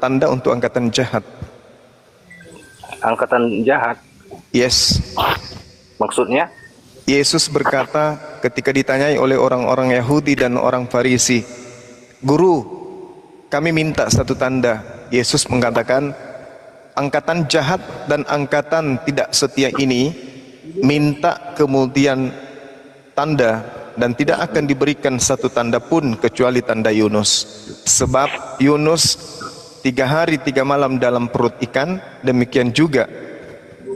tanda untuk angkatan jahat. Angkatan jahat. Yes. Maksudnya? Yesus berkata ketika ditanyai oleh orang-orang Yahudi dan orang Farisi, "Guru, kami minta satu tanda." Yesus mengatakan, "Angkatan jahat dan angkatan tidak setia ini minta kemudian tanda dan tidak akan diberikan satu tanda pun kecuali tanda Yunus. Sebab Yunus tiga hari tiga malam dalam perut ikan, demikian juga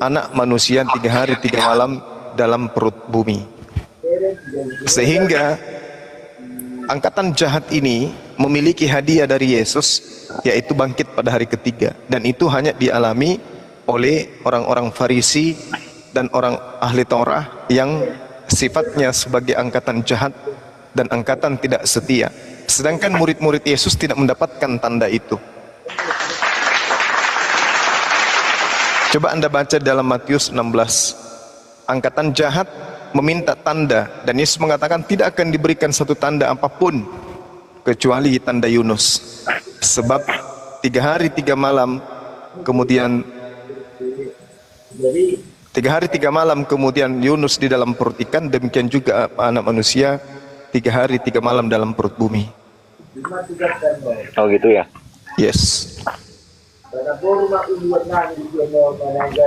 anak manusia tiga hari tiga malam dalam perut bumi. Sehingga angkatan jahat ini memiliki hadiah dari Yesus yaitu bangkit pada hari ketiga dan itu hanya dialami oleh orang-orang Farisi dan orang ahli Taurat yang sifatnya sebagai angkatan jahat dan angkatan tidak setia. Sedangkan murid-murid Yesus tidak mendapatkan tanda itu. Coba Anda baca dalam Matius 16 angkatan jahat meminta tanda dan Yesus mengatakan tidak akan diberikan satu tanda apa pun kecuali tanda Yunus. Sebab tiga hari tiga malam kemudian tiga hari tiga malam kemudian Yunus di dalam perut ikan demikian juga anak manusia tiga hari tiga malam dalam perut bumi. Oh gitu ya yes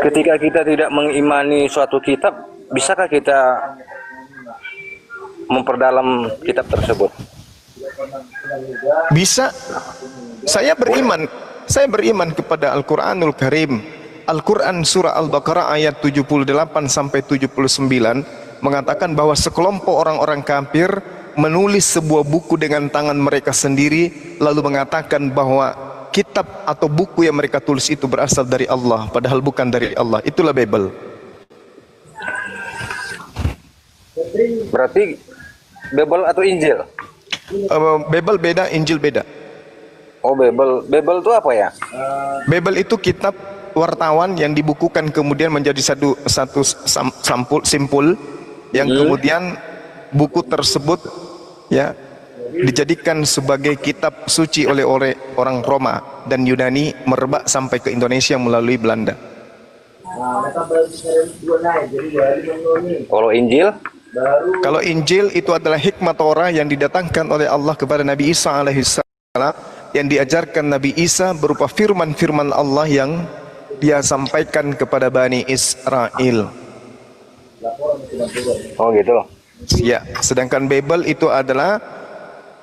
Ketika kita tidak mengimani suatu kitab, bisakah kita memperdalam kitab tersebut? Bisa. Saya beriman. Saya beriman kepada Al-Qur'anul Karim. Al-Quran surah Al-Baqarah ayat 78 sampai 79 mengatakan bahwa sekelompok orang-orang kafir menulis sebuah buku dengan tangan mereka sendiri lalu mengatakan bahwa kitab atau buku yang mereka tulis itu berasal dari Allah padahal bukan dari Allah. Itulah Bible. Berarti Bible atau Injil? Uh, Bible beda Injil beda. Oh Bible. Bible itu apa ya? Bible itu kitab wartawan yang dibukukan kemudian menjadi satu satu sampul simpul yang hmm. kemudian buku tersebut ya dijadikan sebagai kitab suci oleh oleh orang Roma dan Yunani merebak sampai ke Indonesia melalui Belanda. Kalau Injil? Kalau Injil itu adalah hikmat Torah yang didatangkan oleh Allah kepada Nabi Isa alaihissalam yang diajarkan Nabi Isa berupa firman-firman Allah yang dia sampaikan kepada Bani Israel. Oh gitu loh. Ya, sedangkan Bible itu adalah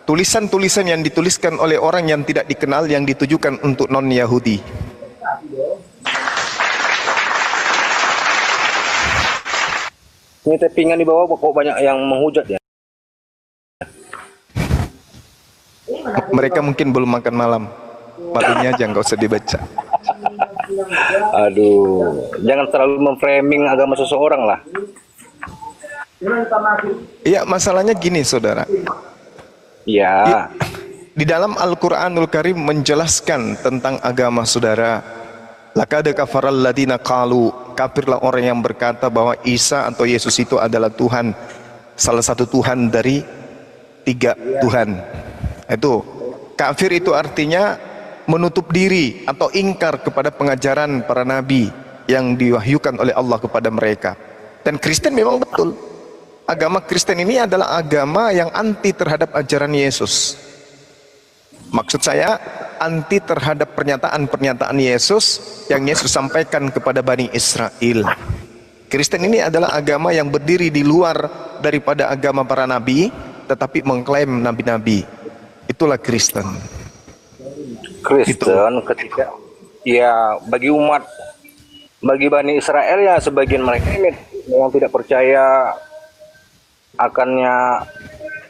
tulisan-tulisan yang dituliskan oleh orang yang tidak dikenal yang ditujukan untuk non-Yahudi. Ini tepingan di bawah kok banyak yang menghujat ya. Mereka mungkin belum makan malam. Malunya aja nggak usah dibaca. Aduh, jangan terlalu memframing agama seseorang lah. Iya, masalahnya gini, saudara. Ya. Di, di dalam Al-Qur'anul Karim menjelaskan tentang agama saudara. Laqad kafaral ladina qalu kafirlah orang yang berkata bahwa Isa atau Yesus itu adalah Tuhan. Salah satu Tuhan dari tiga Tuhan. Itu kafir itu artinya menutup diri atau ingkar kepada pengajaran para nabi yang diwahyukan oleh Allah kepada mereka. Dan Kristen memang betul agama Kristen ini adalah agama yang anti terhadap ajaran Yesus. Maksud saya anti terhadap pernyataan-pernyataan Yesus yang Yesus sampaikan kepada Bani Israel. Kristen ini adalah agama yang berdiri di luar daripada agama para nabi tetapi mengklaim nabi-nabi. Itulah Kristen. Kristen Itu. ketika ya bagi umat bagi Bani Israel ya sebagian mereka ini yang tidak percaya akannya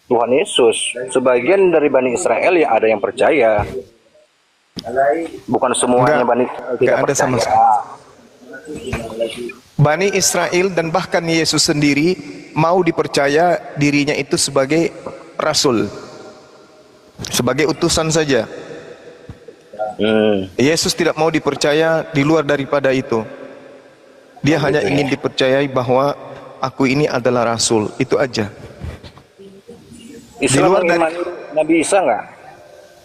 Tuhan Yesus. Sebagian dari Bani Israel ya ada yang percaya. Bukan semuanya enggak, Bani tidak ada percaya. sama Bani Israel dan bahkan Yesus sendiri mau dipercaya dirinya itu sebagai rasul. Sebagai utusan saja. Hmm. Yesus tidak mau dipercaya di luar daripada itu. Dia hanya ingin dipercayai bahwa aku ini adalah rasul itu aja Islam di luar dari Nabi Isa nggak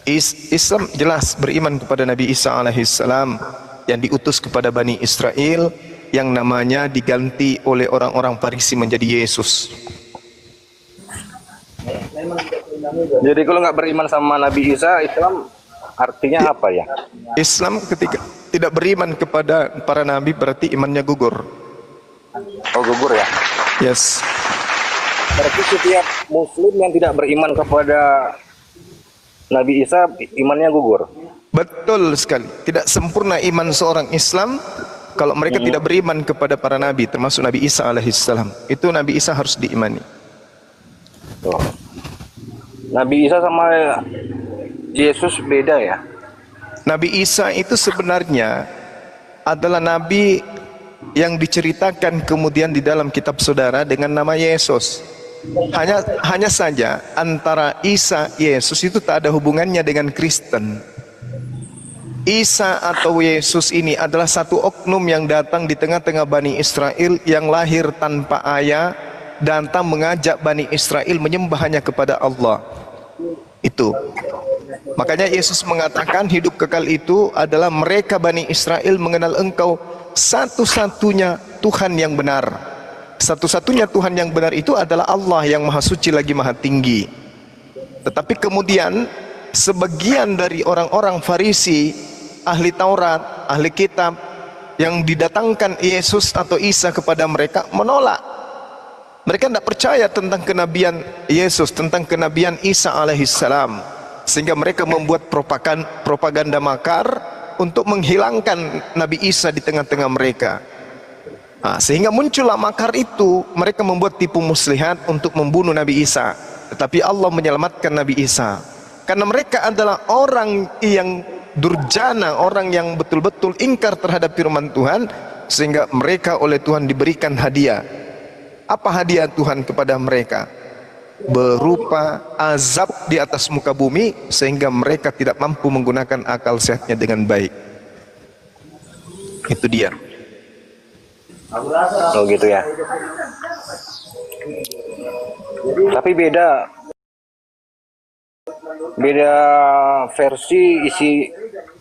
Is, Islam jelas beriman kepada Nabi Isa alaihissalam yang diutus kepada Bani Israel yang namanya diganti oleh orang-orang Parisi menjadi Yesus. Jadi kalau nggak beriman sama Nabi Isa, Islam artinya apa ya? Islam ketika tidak beriman kepada para nabi berarti imannya gugur. Oh gugur ya? Yes. Berarti setiap Muslim yang tidak beriman kepada Nabi Isa, imannya gugur. Betul sekali. Tidak sempurna iman seorang Islam kalau mereka hmm. tidak beriman kepada para nabi, termasuk Nabi Isa alaihissalam. Itu Nabi Isa harus diimani. Oh. Nabi Isa sama Yesus beda ya? Nabi Isa itu sebenarnya adalah nabi yang diceritakan kemudian di dalam kitab saudara dengan nama Yesus. Hanya hanya saja antara Isa Yesus itu tak ada hubungannya dengan Kristen. Isa atau Yesus ini adalah satu oknum yang datang di tengah-tengah Bani Israel yang lahir tanpa ayah datang mengajak Bani Israel menyembah hanya kepada Allah. Itu. Makanya Yesus mengatakan hidup kekal itu adalah mereka Bani Israel mengenal engkau satu-satunya Tuhan yang benar. Satu-satunya Tuhan yang benar itu adalah Allah yang maha suci lagi maha tinggi. Tetapi kemudian sebagian dari orang-orang Farisi ahli Taurat, ahli kitab yang didatangkan Yesus atau Isa kepada mereka menolak. Mereka tidak percaya tentang kenabian Yesus, tentang kenabian Isa alaihissalam. Sehingga mereka membuat propaganda, propaganda makar untuk menghilangkan Nabi Isa di tengah-tengah mereka. Nah, sehingga muncullah makar itu, mereka membuat tipu muslihat untuk membunuh Nabi Isa. Tetapi Allah menyelamatkan Nabi Isa. Karena mereka adalah orang yang durjana orang yang betul-betul ingkar terhadap firman Tuhan sehingga mereka oleh Tuhan diberikan hadiah apa hadiah Tuhan kepada mereka berupa azab di atas muka bumi sehingga mereka tidak mampu menggunakan akal sehatnya dengan baik itu dia oh gitu ya tapi beda beda versi isi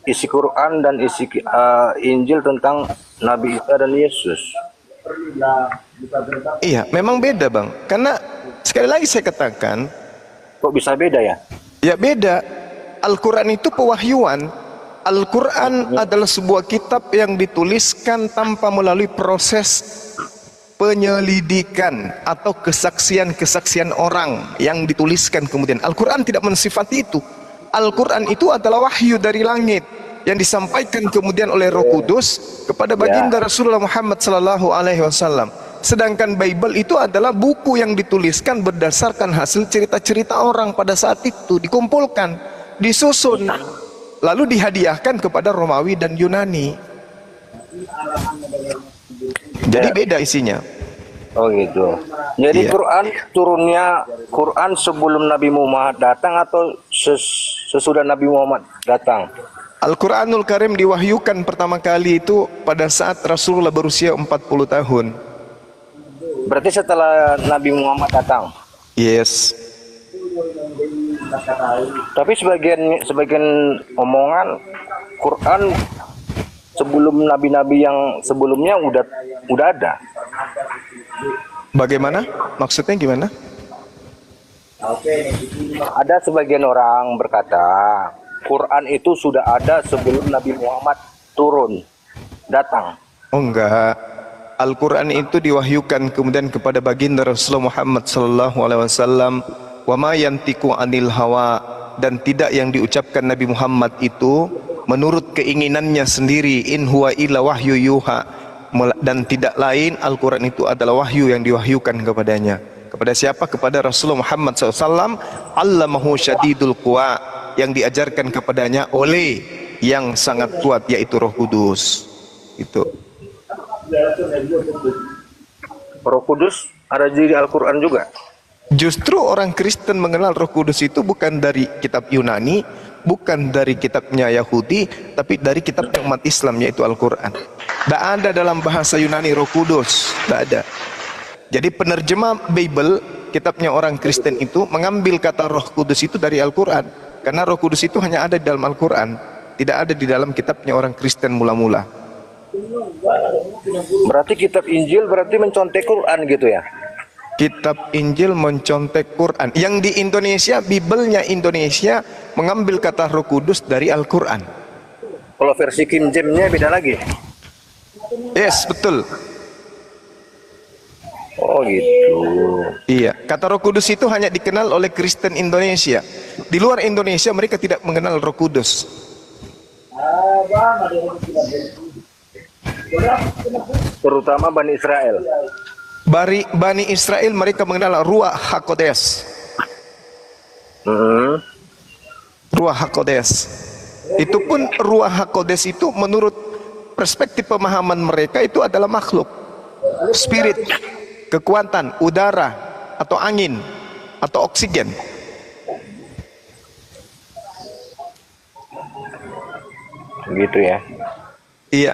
isi Quran dan isi uh, Injil tentang Nabi Isa dan Yesus. Iya, memang beda, Bang. Karena sekali lagi saya katakan, kok bisa beda ya? Ya beda. Al-Qur'an itu pewahyuan. Al-Qur'an ya. adalah sebuah kitab yang dituliskan tanpa melalui proses penyelidikan atau kesaksian-kesaksian orang yang dituliskan kemudian. Al-Qur'an tidak mensifati itu. Al-Quran itu adalah wahyu dari langit yang disampaikan kemudian oleh Roh Kudus kepada baginda ya. Rasulullah Muhammad sallallahu alaihi wasallam. Sedangkan Bible itu adalah buku yang dituliskan berdasarkan hasil cerita-cerita orang pada saat itu dikumpulkan, disusun, lalu dihadiahkan kepada Romawi dan Yunani. Jadi beda isinya. Oh gitu. Jadi iya. Quran turunnya Quran sebelum Nabi Muhammad datang atau ses, sesudah Nabi Muhammad datang? Al-Quranul Karim diwahyukan pertama kali itu pada saat Rasulullah berusia 40 tahun. Berarti setelah Nabi Muhammad datang? Yes. Tapi sebagian sebagian omongan Quran sebelum nabi-nabi yang sebelumnya udah udah ada. Bagaimana? Maksudnya gimana? Ada sebagian orang berkata, Quran itu sudah ada sebelum Nabi Muhammad turun, datang. Oh enggak. Al-Quran itu diwahyukan kemudian kepada baginda Rasulullah Muhammad sallallahu alaihi wasallam wa ma yantiqu anil hawa. Dan tidak yang diucapkan Nabi Muhammad itu menurut keinginannya sendiri in huwa illa wahyu yuha. Dan tidak lain Al-Quran itu adalah wahyu yang diwahyukan kepadanya. Kepada siapa? kepada Rasulullah Muhammad SAW Allamahu syadidul quwa. Yang diajarkan kepadanya oleh yang sangat kuat yaitu roh kudus. Itu roh kudus ada di Al-Quran juga? Justru orang Kristen mengenal roh kudus itu bukan dari kitab Yunani bukan dari kitabnya Yahudi tapi dari kitab umat Islam yaitu Al-Quran. Tidak ada dalam bahasa Yunani roh kudus tidak ada. Jadi penerjemah Bible kitabnya orang Kristen itu mengambil kata roh kudus itu dari Al-Quran. Karena Roh Kudus itu hanya ada di dalam Al-Quran, tidak ada di dalam kitabnya orang Kristen mula-mula. Berarti kitab Injil berarti mencontek Quran gitu ya? Kitab Injil mencontek Quran. Yang di Indonesia, Bibelnya Indonesia mengambil kata Roh Kudus dari Al-Quran. Kalau versi King James-nya beda lagi. Yes, betul. Oh gitu. Iya, kata Roh Kudus itu hanya dikenal oleh Kristen Indonesia. Di luar Indonesia mereka tidak mengenal Roh Kudus. Terutama Bani Israel. Bari, Bani Israel mereka mengenal Ruah Hakodes. Hmm. Ruah Hakodes. Itu pun Ruah Hakodes itu menurut perspektif pemahaman mereka itu adalah makhluk. Spirit, kekuatan, udara, atau angin, atau oksigen. Gitu ya. Iya,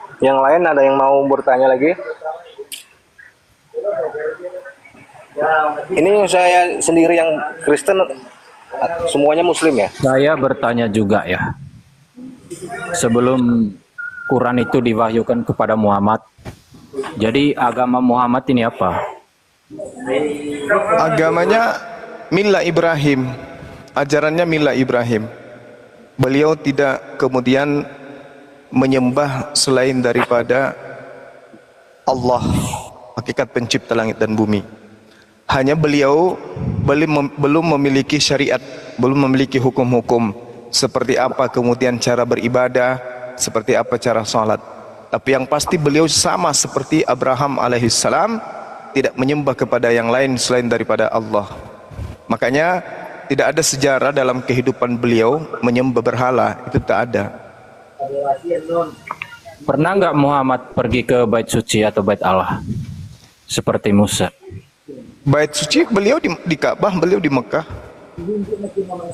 Yang lain ada yang mau bertanya lagi? Ini saya sendiri yang Kristen semuanya Muslim ya? Saya bertanya juga ya. Sebelum Quran itu diwahyukan kepada Muhammad. Jadi agama Muhammad ini apa? agamanya Mila Ibrahim, ajarannya Mila Ibrahim. Beliau tidak kemudian menyembah selain daripada Allah, hakikat pencipta langit dan bumi. Hanya beliau belum memiliki syariat, belum memiliki hukum-hukum seperti apa kemudian cara beribadah, seperti apa cara sholat. Tapi yang pasti beliau sama seperti Abraham alaihissalam tidak menyembah kepada yang lain selain daripada Allah. Makanya tidak ada sejarah dalam kehidupan beliau menyembah berhala, itu tak ada. Pernah nggak Muhammad pergi ke bait suci atau bait Allah? Seperti Musa. Bait suci beliau di, di Ka'bah, beliau di Mekah.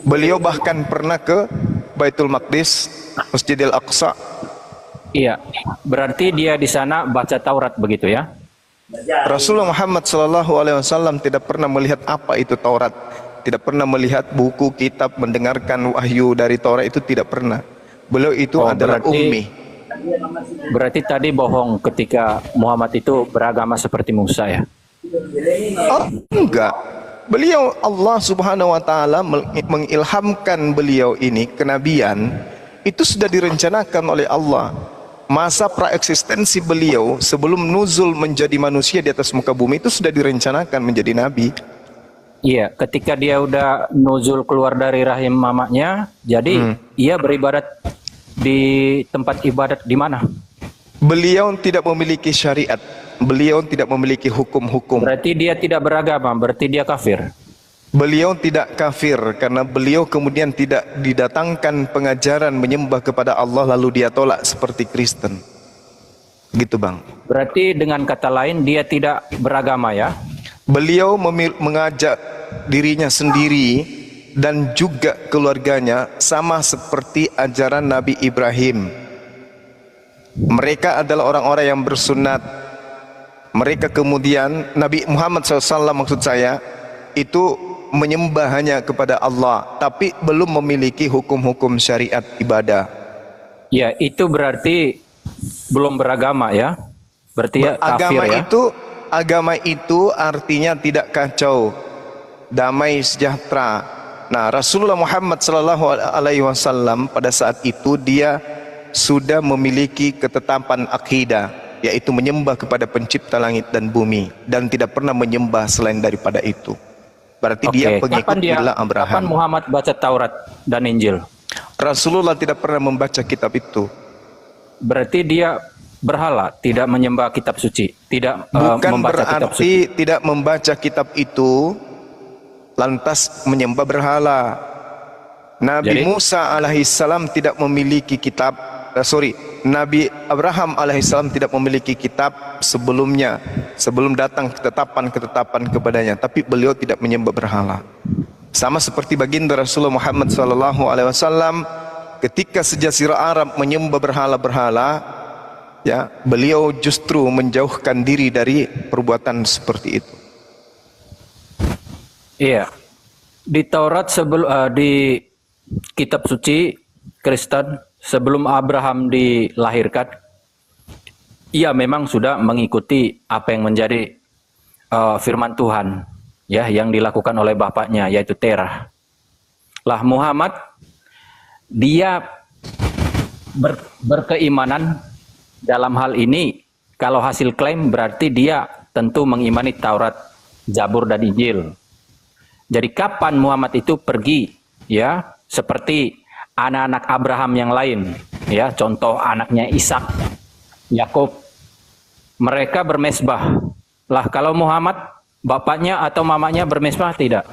Beliau bahkan pernah ke Baitul Maqdis, Masjidil Aqsa. Iya, berarti dia di sana baca Taurat begitu ya? Rasulullah Muhammad sallallahu alaihi wasallam tidak pernah melihat apa itu Taurat, tidak pernah melihat buku kitab mendengarkan wahyu dari Taurat itu tidak pernah. Beliau itu Oh, adalah berarti- ummi. Berarti tadi bohong ketika Muhammad itu beragama seperti Musa ya? Oh, enggak. Beliau Allah Subhanahu wa taala mengilhamkan beliau ini kenabian itu sudah direncanakan oleh Allah. Masa praeksistensi beliau sebelum nuzul menjadi manusia di atas muka bumi itu sudah direncanakan menjadi nabi. Iya, ketika dia udah nuzul keluar dari rahim mamanya, jadi ia beribadat di tempat ibadat di mana? Beliau tidak memiliki syariat. Beliau tidak memiliki hukum-hukum. Berarti dia tidak beragama, berarti dia kafir. Beliau tidak kafir karena beliau kemudian tidak didatangkan pengajaran menyembah kepada Allah lalu dia tolak seperti Kristen. Gitu bang. Berarti dengan kata lain dia tidak beragama ya? Beliau mengajak dirinya sendiri dan juga keluarganya sama seperti ajaran Nabi Ibrahim. Mereka adalah orang-orang yang bersunat. Mereka kemudian Nabi Muhammad SAW maksud saya itu menyembah hanya kepada Allah, tapi belum memiliki hukum-hukum syariat ibadah. Ya, itu berarti belum beragama ya? Berarti ya kafir agama ya? itu agama itu artinya tidak kacau, damai sejahtera. Nah, Rasulullah Muhammad sallallahu alaihi wasallam pada saat itu dia sudah memiliki ketetapan akidah yaitu menyembah kepada pencipta langit dan bumi dan tidak pernah menyembah selain daripada itu. Berarti dia Oke, pengikut kapan dia Mila kapan Abraham. Muhammad baca Taurat dan Injil? Rasulullah tidak pernah membaca kitab itu. Berarti dia berhala, tidak menyembah kitab suci, tidak eh, Bukan membaca kitab suci. berarti tidak membaca kitab itu lantas menyembah berhala. Nabi Jadi? Musa alaihissalam tidak memiliki kitab eh, sorry Nabi Abraham alaihissalam tidak memiliki kitab sebelumnya sebelum datang ketetapan-ketetapan kepadanya tapi beliau tidak menyembah berhala sama seperti baginda Rasulullah Muhammad sallallahu alaihi wasallam ketika sejazirah Arab menyembah berhala-berhala ya beliau justru menjauhkan diri dari perbuatan seperti itu Iya. Di Taurat sebelum eh, di kitab suci Kristen sebelum Abraham dilahirkan ia memang sudah mengikuti apa yang menjadi eh, firman Tuhan ya yang dilakukan oleh bapaknya yaitu Terah. Lah Muhammad dia ber- berkeimanan dalam hal ini kalau hasil klaim berarti dia tentu mengimani Taurat, Zabur dan Injil. Jadi kapan Muhammad itu pergi ya seperti anak-anak Abraham yang lain ya contoh anaknya Ishak, Yakub mereka bermesbah. Lah kalau Muhammad bapaknya atau mamanya bermesbah tidak?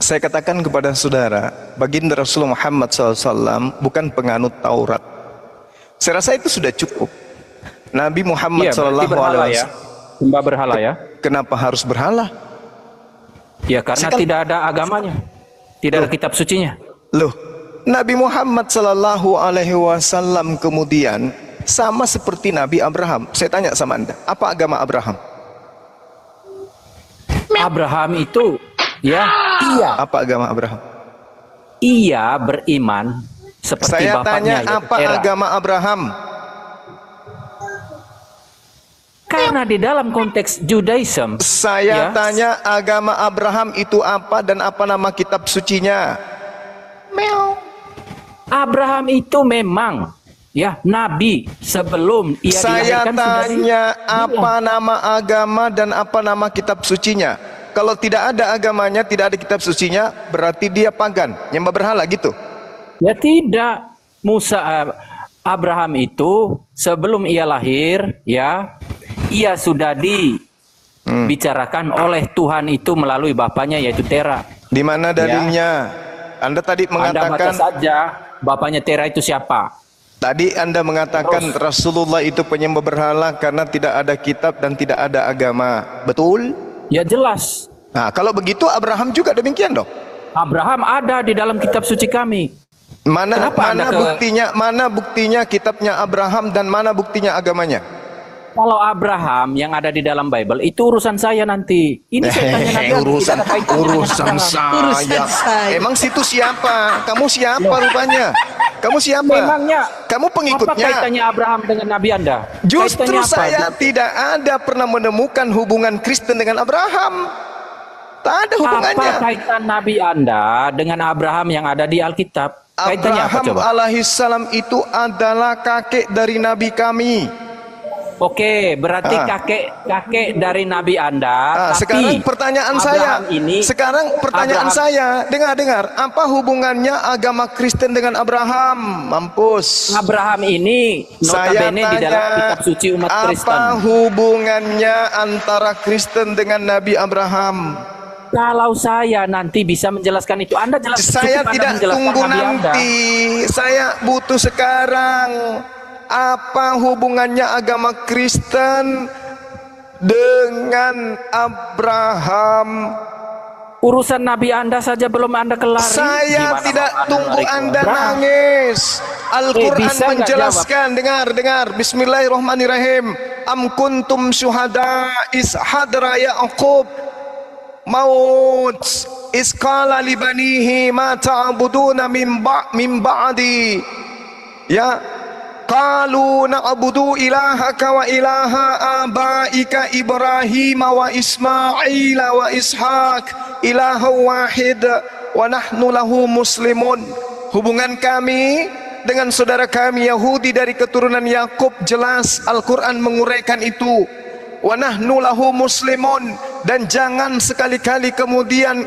Saya katakan kepada saudara, baginda Rasulullah Muhammad SAW bukan penganut Taurat. Saya rasa itu sudah cukup. Nabi Muhammad Iya, Sallallahu berhala Alaihi ya. Wasallam. Sembah berhala ya. Kenapa harus berhala? Ya karena Sekarang- tidak ada agamanya. Tidak ada kitab sucinya. Loh, Nabi Muhammad Sallallahu Alaihi Wasallam kemudian sama seperti Nabi Abraham. Saya tanya sama anda, apa agama Abraham? Abraham itu ya iya Apa agama Abraham? ia beriman seperti Saya tanya, bapaknya yaitu apa Terah. agama Abraham? Karena di dalam konteks Judaism Saya Ya. tanya agama Abraham itu apa dan apa nama kitab sucinya? Abraham itu memang ya nabi sebelum ia Saya tanya apa nama agama dan apa nama kitab sucinya? Kalau tidak ada agamanya, tidak ada kitab sucinya, berarti dia pagan, nyembah berhala gitu. Ya tidak. Musa Abraham itu sebelum ia lahir ya ia sudah dibicarakan oleh Tuhan itu melalui bapaknya yaitu Tera. Di mana dalilnya? Anda tadi Anda baca mengatakan saja bapaknya Tera itu siapa? tadi Anda mengatakan Rasulullah itu penyembah berhala karena tidak ada kitab dan tidak ada agama. Betul? Ya jelas. Nah, kalau begitu Abraham juga demikian dong. Abraham ada di dalam kitab suci kami. Mana Kenapa mana ke- buktinya? Mana buktinya kitabnya Abraham dan mana buktinya agamanya? Kalau Abraham yang ada di dalam Bible itu urusan saya nanti. Ini saya tanya Nabi, urusan urusan saya. Urusan saya. Emang situ siapa? Kamu siapa rupanya? Kamu siapa? Memangnya Kamu apa pengikutnya? kaitannya Abraham dengan Nabi Anda? Justru Kaitannya apa? saya tidak ada pernah menemukan hubungan Kristen dengan Abraham. Tak ada hubungannya. Apa kaitan Nabi Anda dengan Abraham yang ada di Alkitab? Kaitannya apa Abraham coba? alaihissalam itu adalah kakek dari nabi kami. Oke, berarti Ah. kakek kakek dari Nabi Anda. Ah, tapi sekarang pertanyaan Abraham saya, ini sekarang pertanyaan Abraham- saya, dengar-dengar, apa hubungannya agama Kristen dengan Abraham? Mampus. Abraham ini Saya notabene di dalam tanya, kitab suci umat Kristen. apa hubungannya antara Kristen dengan Nabi Abraham? Kalau saya nanti bisa menjelaskan itu, Anda jelas Saya tidak tunggu Nabi Anda. nanti. Saya butuh sekarang. Apa hubungannya agama Kristen dengan Abraham? Urusan Nabi Anda saja belum Anda kelari. Saya Gimana tidak tunggu Anda Abraham? nangis. Al-Quran Eh, bisa nggak menjelaskan. Dengar, dengar. Bismillahirrahmanirrahim. Am kuntum syuhada is hadra Ya'qub maut. Is qala li banihi ma ta'buduna min ba min ba'di. Ya qalu na'budu ilahaka wa ilaha abaika Ibrahim wa Ismail wa Ishaq. Ilaha wahid wa nahnu lahu muslimun. Hubungan kami dengan saudara kami Yahudi dari keturunan Yakub jelas Al-Quran menguraikan itu wa nahnu lahu muslimun dan jangan sekali-kali kemudian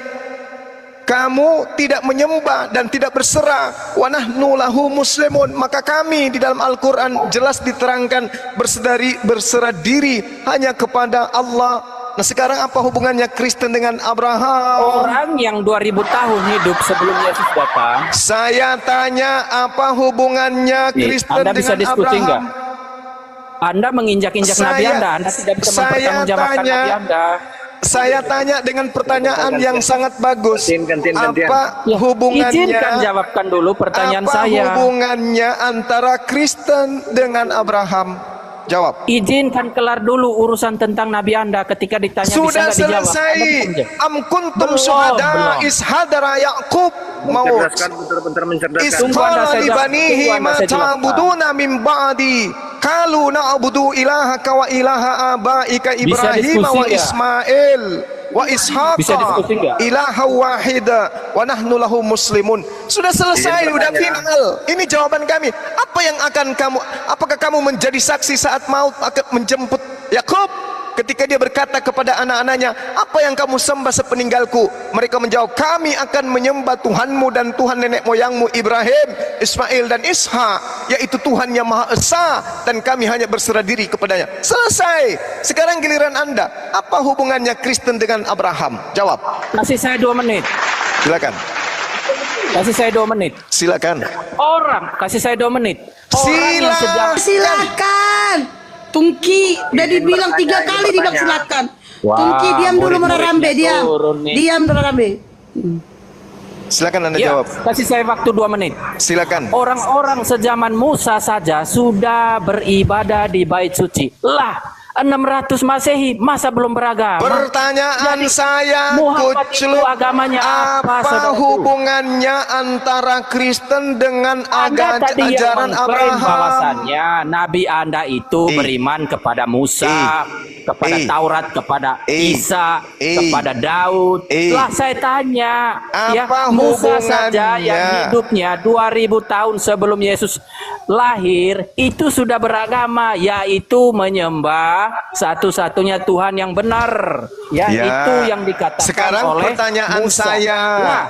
kamu tidak menyembah dan tidak berserah wa nahnu lahu muslimun maka kami di dalam Al-Qur'an jelas diterangkan bersedari berserah diri hanya kepada Allah Nah sekarang apa hubungannya Kristen dengan Abraham? Orang yang 2000 tahun hidup sebelum Yesus datang, Saya tanya apa hubungannya Nih, Kristen Anda bisa dengan diskusi Abraham? nggak? Anda menginjak-injak Nabi Anda, Anda tidak bisa saya mempertanggungjawabkan tanya- Nabi Anda. Saya tanya dengan pertanyaan yang sangat bagus. Gantian, gantian, gantian. Apa Ya, hubungannya? Izinkan jawabkan dulu pertanyaan apa saya. hubungannya antara Kristen dengan Abraham? Jawab. Izinkan kelar dulu urusan tentang Nabi Anda ketika ditanya Sudah bisa dijawab. selesai. Am kuntum Belum, syuhada belum. is hadara Yaqub maut. Mencerdaskan, bentar-bentar mencerdaskan. Is Tunggu Anda qala saya li banihi ma ta'buduna min ba'di. Qalu na'budu ilahaka wa ilaha abaika Ibrahim wa nggak? Ismail wa Ishaq Bisa diskusi nggak? ilaha wahida wa nahnu lahu muslimun. Sudah selesai, sudah final. Ini jawaban kami. Apa yang akan kamu apakah kamu menjadi saksi saat maut akan menjemput Yakub? Ketika dia berkata kepada anak-anaknya, apa yang kamu sembah sepeninggalku? Mereka menjawab, kami akan menyembah Tuhanmu dan Tuhan nenek moyangmu Ibrahim, Ismail dan Ishak, yaitu Tuhan yang Maha Esa dan kami hanya berserah diri kepadanya. Selesai. Sekarang giliran Anda. Apa hubungannya Kristen dengan Abraham? Jawab. Kasih saya dua menit. Silakan. Kasih saya dua menit. Silakan. Orang, kasih saya dua menit. Orang yang Sila. sedang Silakan. Tungki udah dibilang tiga kali silakan. Wah, Tungki diam dulu Merarambe diam. Diam Merarambe. Silakan Anda Ya, jawab. kasih saya waktu dua menit. Silakan. Orang-orang sezaman Musa saja sudah beribadah di bait suci. Lah, 600 Masehi masa belum beragama? Pertanyaan Jadi, saya Muhammad itu Kucluk, agamanya apa, apa hubungannya antara Kristen dengan Anda aga- tadi yang ajaran Abraham? bahwasannya Nabi Anda itu Eh. beriman kepada Musa, kepada Eh. Taurat, kepada Eh. Isa, Eh. kepada Daud. Eh. Lah saya tanya, ya Apa Musa saja yang hidupnya 2000 tahun sebelum Yesus lahir itu sudah beragama yaitu menyembah satu-satunya Tuhan yang benar. Ya, Ya. itu yang dikatakan Sekarang oleh pertanyaan Musa. saya. Nah,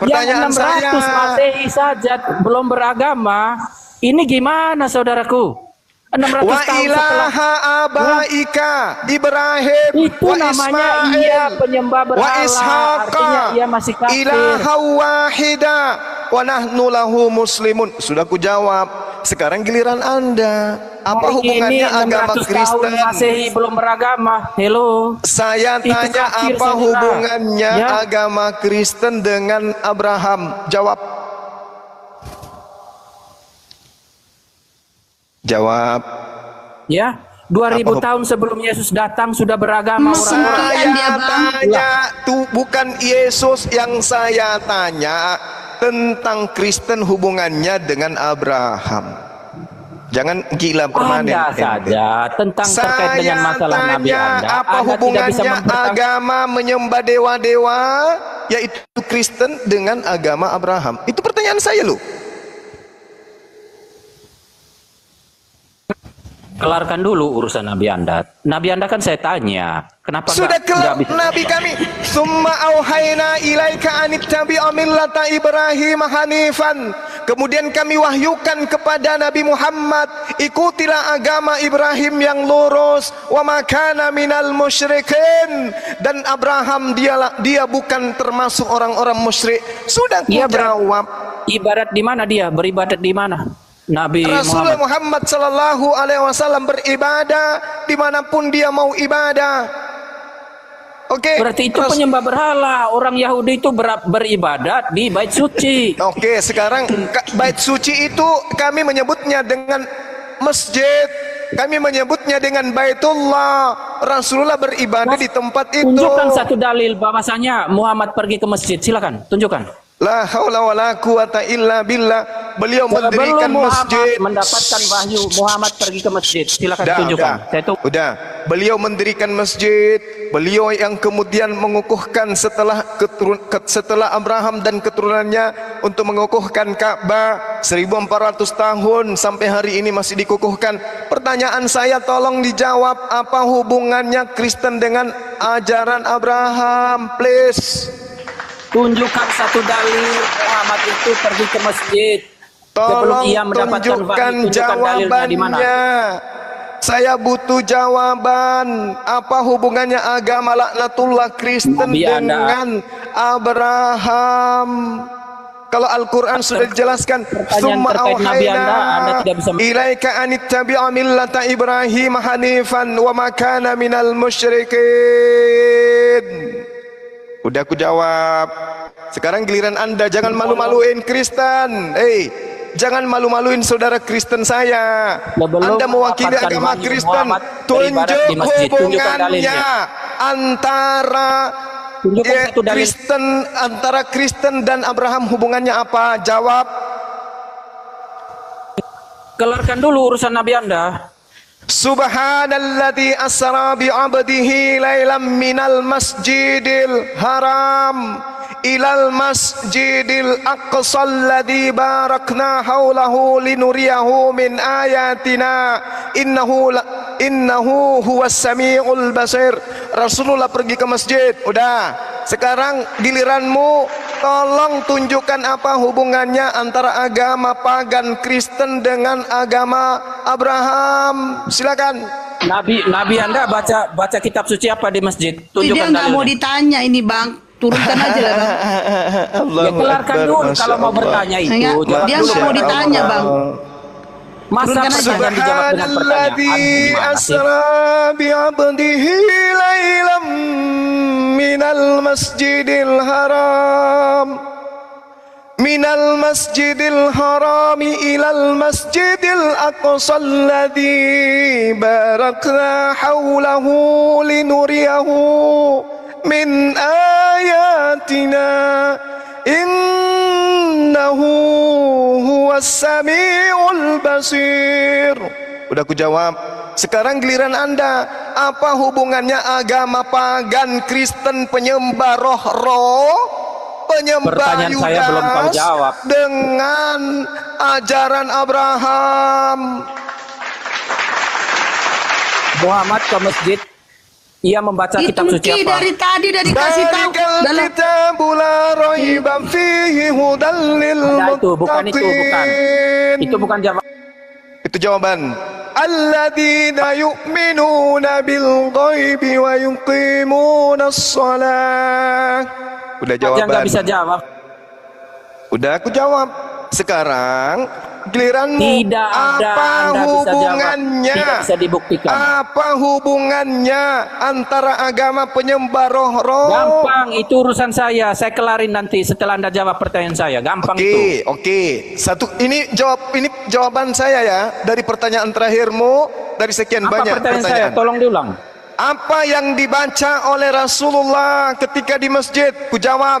Pertanyaan yang 600 saya. Masehi saja belum beragama. Ini gimana saudaraku? 600 Wa tahun ilaha abaika Ibrahim Itu wa namanya Ismail ia penyembah berhala. wa Ishaqa Artinya ia masih kafir. ilaha wahida wa nahnu lahu muslimun sudah ku jawab sekarang giliran anda apa Hari hubungannya ini agama 600 tahun Kristen Masehi belum beragama. Hello. saya Itu tanya kafir, apa hubungannya Ya. agama Kristen dengan Abraham jawab jawab Ya, 2000 Apa tahun sebelum Yesus datang sudah beragama orang-orang. Dia, Saya Bang. tanya tuh bukan Yesus yang saya tanya tentang Kristen hubungannya dengan Abraham. Jangan gila permanen. Anda ente. saja tentang terkait dengan Saya masalah Nabi tanya Anda. apa Anda tidak bisa hubungannya agama menyembah dewa-dewa yaitu Kristen dengan agama Abraham? Itu pertanyaan saya loh. Kelarkan dulu urusan Nabi Anda. Nabi Anda kan saya tanya, kenapa Sudah kelar bisa? Nabi kami. Summa auhayna ilaika anittabi'a millata Ibrahim hanifan. Kemudian kami wahyukan kepada Nabi Muhammad, ikutilah agama Ibrahim yang lurus, wa makana minal musyrikin. Dan Abraham dia dia bukan termasuk orang-orang musyrik. Sudah ku Iya, berat. jawab. Ibarat di mana dia? Beribadat di mana? Nabi Rasulullah Muhammad. Muhammad sallallahu alaihi wasallam beribadah di mana pun dia mau ibadah. Oke. Berarti itu Ras- penyembah berhala. Orang Yahudi itu ber- beribadat di bait suci. Oke, sekarang ka- bait suci itu kami menyebutnya dengan masjid. Kami menyebutnya dengan Baitullah. Rasulullah beribadah di tempat itu. Tunjukkan satu dalil bahwasanya Muhammad pergi ke masjid. Silakan, tunjukkan. La haula wala quwata illa billah. Beliau Sebelum mendirikan Muhammad masjid. mendapatkan wahyu, Muhammad pergi ke masjid. Silakan Udah, tunjukkan. udah. Saya. Udah. Beliau mendirikan masjid. Beliau yang kemudian mengukuhkan setelah keturun, ke- setelah Abraham dan keturunannya untuk mengukuhkan Ka'bah 1400 tahun sampai hari ini masih dikukuhkan. Pertanyaan saya tolong dijawab apa hubungannya Kristen dengan ajaran Abraham? Please. Tunjukkan satu dalil Muhammad itu pergi ke masjid. Tolong ia mendapatkan tunjukkan wahyu, jawabannya. Saya butuh jawaban. Apa hubungannya agama laknatullah Kristen Nabi dengan Abraham? Kalau Al-Quran sudah dijelaskan, Pertanyaan "Tsumma terkait Nabi awhayna Anda, Anda tidak bisa ilaika an ittabi'a millata Ibrahim hanifan wa ma kana minal musyrikin." Udah aku jawab. Sekarang giliran Anda jangan malu-maluin Kristen. Hei, jangan malu-maluin saudara Kristen saya. Anda mewakili agama Kristen. Tunjuk hubungannya antara dalil. Kristen antara Kristen dan Abraham hubungannya apa? Jawab. Kelarkan dulu urusan Nabi Anda. سبحان الذي أسرى بعبده ليلا من المسجد الحرام إلى المسجد الأقصى الذي باركنا حوله لنريه من آياتنا. إنه ل... إنه هو السميع البصير. رسول الله pergi ke masjid. Udah. Sekarang giliranmu tolong tunjukkan apa hubungannya antara agama pagan Kristen dengan agama Abraham silakan Nabi Nabi Anda baca baca kitab suci apa di masjid? Ih, dia Tunjukkan nggak mau ditanya ini bang. Turunkan aja lah bang. Ya kelarkan dulu kalau mau bertanya itu. Enggak, Jawab dia nggak mau ditanya bang. Masa pertanyaan dijawab dengan pertanyaan? Asra bi 'abdihi lailam minal masjidil haram. Minal masjidil harami ilal masjidil aqsa alladzi barakna hawlahu linuriyahu min ayatina innahu huwas samiul basir. Udah aku jawab. Sekarang giliran anda apa hubungannya agama pagan Kristen penyembah roh-roh penyembah Pertanyaan saya belum kau Yudas jawab. dengan ajaran Abraham Muhammad ke masjid ia membaca Itu kitab suci apa? dari tadi dari kasih tahu dalam Ada itu, bukan itu, bukan. Itu bukan jawab. Itu jawaban. Alladzina yu'minuna bil ghaibi wa yuqimuna shalah. Udah Yang nggak jawaban. bisa jawab. Udah aku jawab. Sekarang giliranmu Tidak ada apa Anda bisa jawab. hubungannya? Tidak bisa dibuktikan. Apa hubungannya antara agama penyembah roh-roh? Gampang, itu urusan saya. Saya kelarin nanti setelah Anda jawab pertanyaan saya. Gampang Oke, itu. oke. Satu ini jawab ini jawaban saya ya dari pertanyaan terakhirmu dari sekian Apa banyak pertanyaan saya? pertanyaan. Tolong diulang. Apa yang dibaca oleh Rasulullah ketika di masjid? Ku jawab,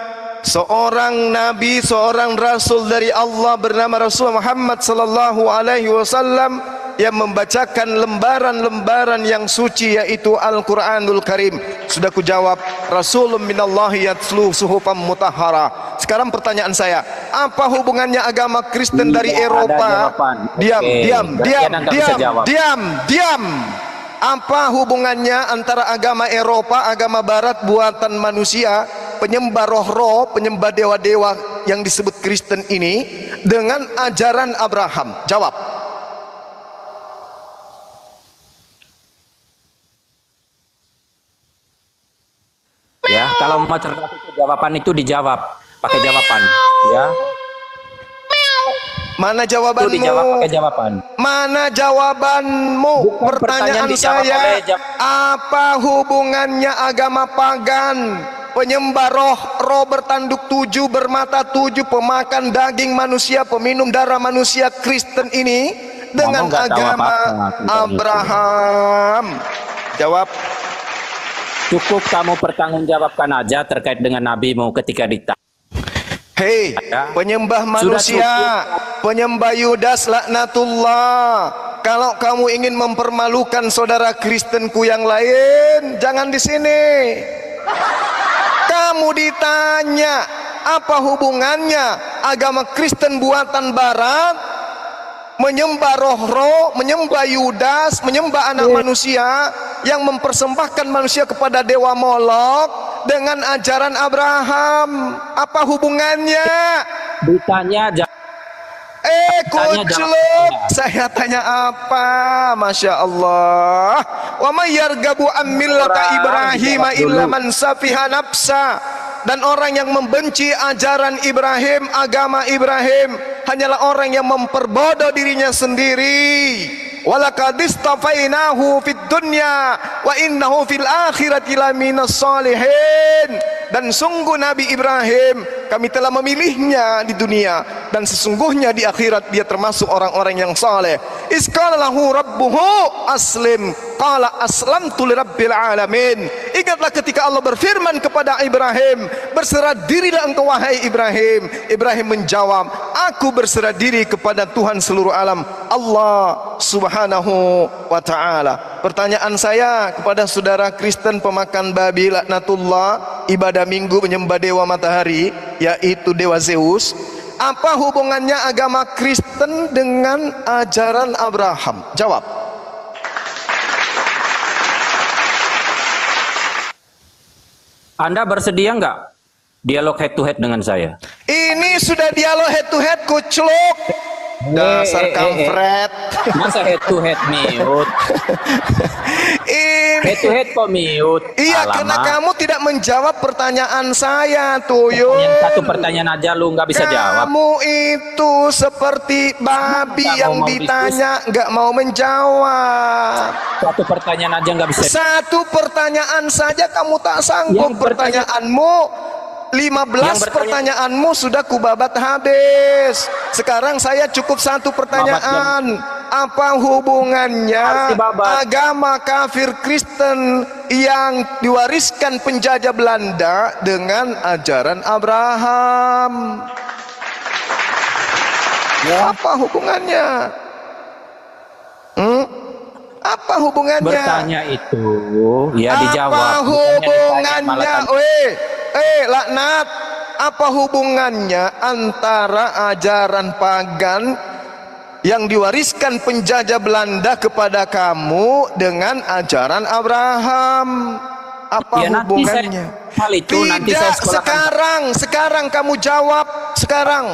Seorang nabi seorang rasul dari Allah bernama Rasul Muhammad sallallahu alaihi wasallam yang membacakan lembaran-lembaran yang suci yaitu Al-Qur'anul Karim. Sudah ku jawab, Rasulun minallahi yatslu suhufan mutahhara. Sekarang pertanyaan saya, apa hubungannya agama Kristen dari Tidak Eropa? Diam, diam, diam, diam, jawab. diam, diam. Apa hubungannya antara agama Eropa, agama Barat buatan manusia, penyembah roh-roh, penyembah dewa-dewa yang disebut Kristen ini dengan ajaran Abraham? Jawab. Ya, kalau mau cerdas itu jawaban itu dijawab pakai jawaban. Ya, Mana itu jawabanmu? dijawab pakai jawaban. Mana jawabanmu? Bukan pertanyaan Pertanyaan saya, jawab- apa hubungannya agama pagan, penyembah roh, roh bertanduk tujuh, bermata tujuh, pemakan daging manusia, peminum darah manusia Kristen ini dengan agama itu. Abraham? Jawab. Cukup kamu pertanggungjawabkan aja terkait dengan nabimu ketika ditanya. Hei, Ya. penyembah manusia, penyembah Yudas laknatullah. Kalau kamu ingin mempermalukan saudara Kristenku yang lain, jangan di sini. Kamu ditanya apa hubungannya agama Kristen buatan barat menyembah roh-roh, menyembah Yudas, menyembah anak manusia yang mempersembahkan manusia kepada dewa Molok dengan ajaran Abraham. Apa hubungannya? Ditanya Eh, kucluk. Saya tanya apa? Masya Allah. Wa may yargabu an millata Orang Ibrahim illa man safiha nafsa. Dan orang yang membenci ajaran Ibrahim, agama Ibrahim, hanyalah orang yang memperbodoh dirinya sendiri. Walaqad istafainahu fid dunya wa innahu fil akhirati laminas salihin. Dan sungguh Nabi Ibrahim kami telah memilihnya di dunia dan sesungguhnya di akhirat dia termasuk orang-orang yang saleh. Isqala lahu rabbuhu aslim qala aslamtu lirabbil alamin. Ingatlah ketika Allah berfirman kepada Ibrahim, berserah dirilah engkau wahai Ibrahim. Ibrahim menjawab, aku berserah diri kepada Tuhan seluruh alam, Allah Subhanahu wa taala. Pertanyaan saya kepada saudara Kristen pemakan babi laknatullah, ibadah minggu menyembah dewa matahari yaitu dewa Zeus. Apa hubungannya agama Kristen dengan ajaran Abraham? Jawab. Anda bersedia nggak dialog head to head dengan saya? Ini sudah dialog head to head kucluk. Dasar eh, eh, eh. kampret. Masa head to head mute? Head to head kok mute? Iya, Alamak. karena kamu tidak menjawab pertanyaan saya, Tuyul. Satu pertanyaan aja lu nggak bisa jawab. Kamu itu seperti babi Nggak yang mau- ditanya nggak mau menjawab. Satu pertanyaan aja nggak bisa. Satu pertanyaan saja kamu tak sanggup. Yang Pertanyaanmu 15 Yang bertanya- pertanyaanmu sudah kubabat habis. Sekarang saya cukup satu pertanyaan. Apa hubungannya agama kafir Kristen yang diwariskan penjajah Belanda dengan ajaran Abraham? Apa hubungannya? Hmm? Apa hubungannya? Bertanya itu ya dijawab. Apa Bukannya ditanya, hubungannya? Weh, eh laknat. Apa hubungannya antara ajaran pagan yang diwariskan penjajah Belanda kepada kamu dengan ajaran Abraham? Apa Ya, nanti hubungannya? saya- hal itu Tidak nanti saya sekolahkan. sekarang, sekarang kamu jawab sekarang.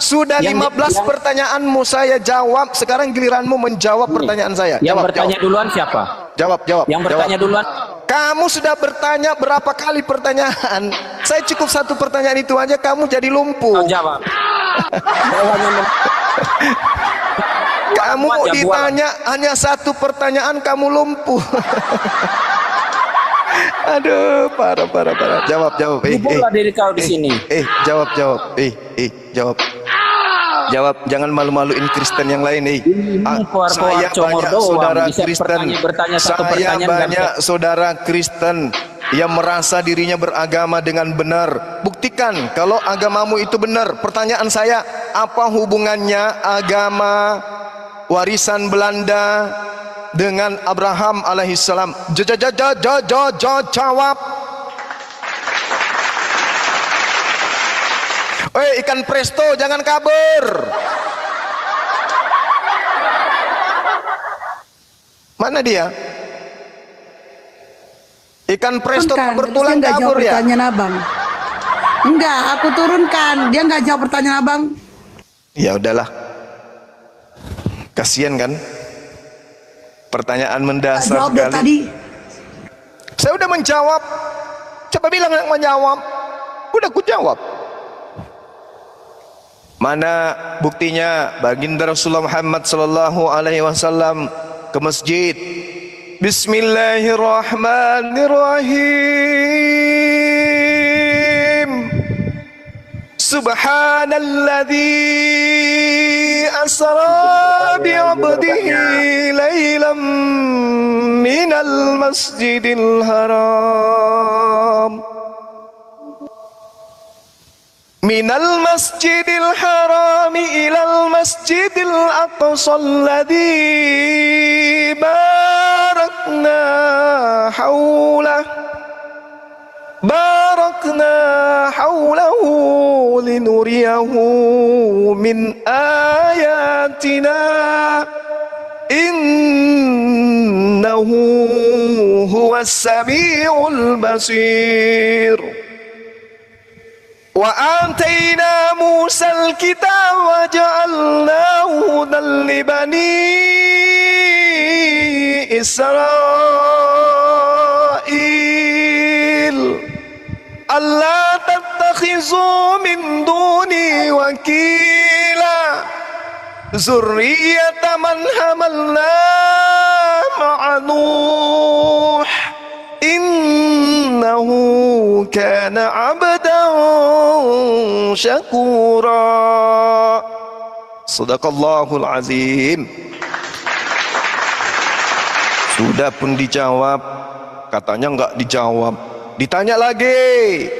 Sudah Yang- 15 yang- pertanyaanmu saya jawab, sekarang giliranmu menjawab pertanyaan saya. Yang Jawab, bertanya jawab. duluan siapa? Jawab, jawab. Yang jawab. bertanya duluan Kamu sudah bertanya berapa kali pertanyaan? Saya cukup satu pertanyaan itu aja kamu jadi lumpuh. Oh, jawab. Kamu Buat ya, ditanya hanya satu pertanyaan kamu lumpuh. Aduh, parah parah parah. Jawab jawab. Eh, eh, diri kau di eh, sini. Eh, jawab jawab. Eh, eh, jawab. Jawab, jangan malu-maluin Kristen yang lain, eh. Ah, keluar-keluar saya banyak saudara Kristen. bertanya- bertanya satu saya kan banyak saudara Kristen yang merasa dirinya beragama dengan benar. Buktikan kalau agamamu itu benar. Pertanyaan saya, apa hubungannya agama warisan Belanda dengan Abraham alaihissalam? Jawab. Eh ikan presto jangan kabur. Mana dia? Ikan presto dia nggak kabur jawab ya? pertanyaan abang. Enggak, aku turunkan. Dia nggak jawab pertanyaan abang. Ya udahlah. Kasihan kan? Pertanyaan mendasar jawab sekali. tadi. Saya udah menjawab. Coba bilang yang menjawab. Udah ku jawab. Mana buktinya baginda Rasulullah Muhammad sallallahu alaihi wasallam ke masjid. Bismillahirrahmanirrahim. Subhanalladzi asra bi 'abdihi lailan minal masjidil haram من المسجد الحرام إلى المسجد الأقصى الذي باركنا حوله. باركنا حوله لنريه من آياتنا. إنه هو السميع البصير. وآتينا موسى الكتاب وجعلناه هدى لبني إسرائيل. ألا تتخذوا من دوني وكيلا. ذرية من حملنا مع نوح. إنه كان عبدا شكورا صدق الله العظيم Sudah pun dijawab Katanya enggak dijawab Ditanya lagi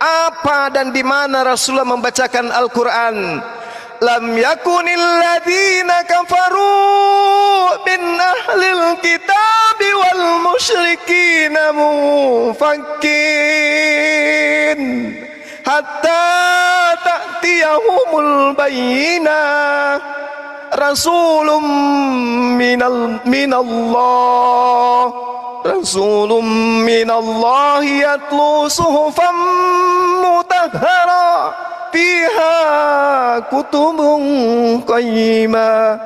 Apa dan di mana Rasulullah membacakan Al-Quran Lam yakunil ladhina kafaru Min ahlil kitab wal musyrikin Mufakkin Hatta ta'tiyahumul bayyinah Rasulun minal minallah Rasulun minallah yatlu suhufan mutahhara Fiha kutubun qayyimah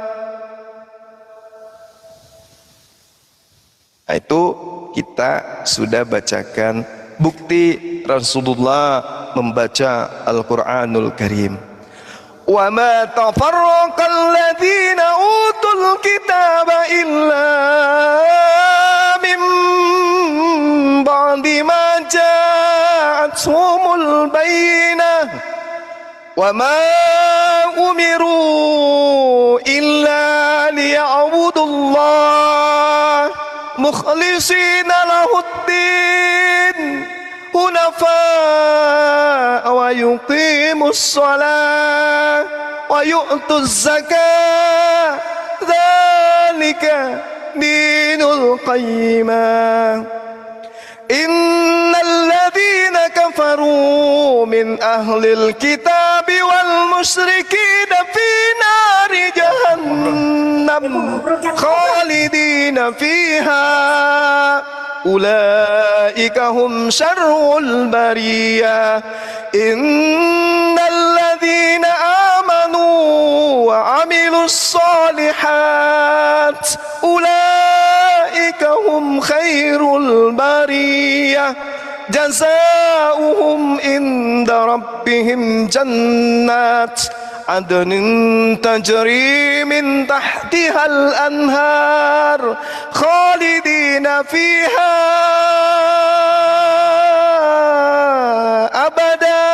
Itu kita sudah bacakan bukti Rasulullah membaca Al-Quranul Karim وما تفرق الذين أوتوا الكتاب إلا من بعد ما جاءتهم البينة وما أمروا إلا ليعبدوا الله مخلصين له الدين حنفاء ويقيموا الصلاة ويؤتوا الزكاة. ذلك دين القيمة. إن الذين كفروا من أهل الكتاب والمشركين في نار جهنم خالدين فيها أولئك هم شر البرية إن الذين آمنوا وعملوا الصالحات أولئك هم خير البرية. جزاؤهم عند ربهم جنات. عدن تجري من تحتها الأنهار خالدين فيها أبدا.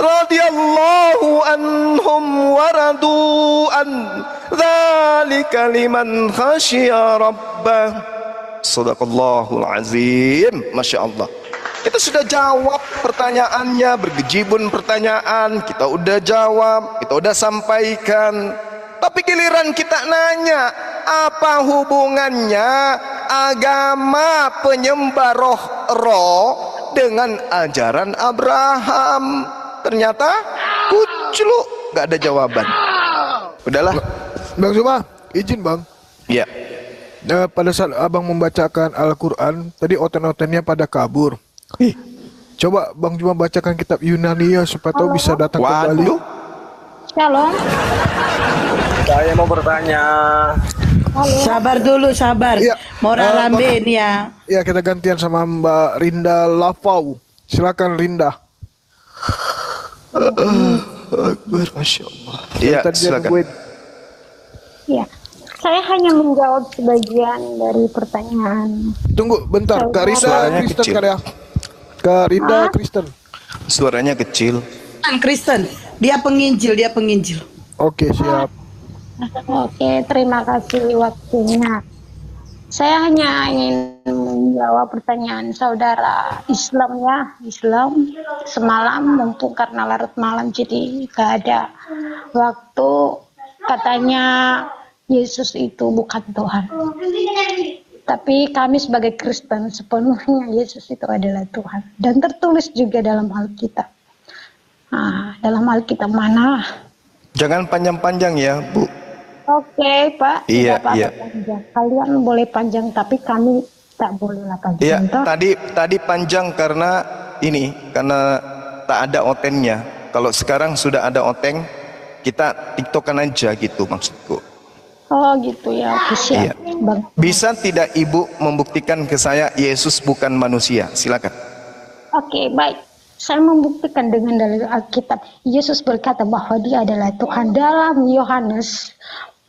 رضي الله عنهم ورضوا عن dzalika liman khasyiya rabbah. Sadaqallahul azim. Masya Allah. Kita sudah jawab pertanyaannya, bergejibun pertanyaan, kita udah jawab, kita udah sampaikan. Tapi giliran kita nanya, apa hubungannya agama penyembah roh roh dengan ajaran Abraham? Ternyata kucluk, gak ada jawaban. Udahlah. Bang Zuma, izin bang. ya Nah, pada saat abang membacakan Al-Quran, tadi oten-otennya pada kabur. Ih, Coba bang Zuma bacakan kitab Yunani ya supaya tahu bisa datang kembali. waduh Shalom. Saya mau bertanya. Sabar dulu, sabar. Iya. Moral Eh, lambe ini ya. Ya kita gantian sama Mbak Rinda Lafau. Silakan Rinda. Akbar, Masya Allah ya dia silakan nungguin. Ya, saya hanya menjawab sebagian dari pertanyaan. Tunggu bentar, Kak Rinda Suaranya Kristen kecil. kali ya. Kak Rinda Kristen. suaranya kecil Kristen, dia penginjil, dia penginjil. Oke siap. Oke, terima kasih waktunya. Saya hanya ingin menjawab pertanyaan saudara Islam ya, Islam semalam mumpung karena larut malam jadi gak ada waktu katanya Yesus itu bukan Tuhan. Tapi kami sebagai Kristen sepenuhnya Yesus itu adalah Tuhan dan tertulis juga dalam Alkitab. Nah, dalam Alkitab mana? Jangan panjang-panjang ya, Bu. Oke, Pak. Iya, Tidak iya. panjang. Kalian boleh panjang, tapi kami tak boleh panjang. Iya, Toh? tadi tadi panjang karena ini, karena tak ada otennya. Kalau sekarang sudah ada oteng, kita tiktokan aja gitu maksudku. Oh gitu ya, siap. Iya. Bang. Bisa tidak Ibu membuktikan ke saya Yesus bukan manusia? Silakan. Oke, baik. Saya membuktikan dengan dalil Alkitab. Yesus berkata bahwa dia adalah Tuhan dalam Yohanes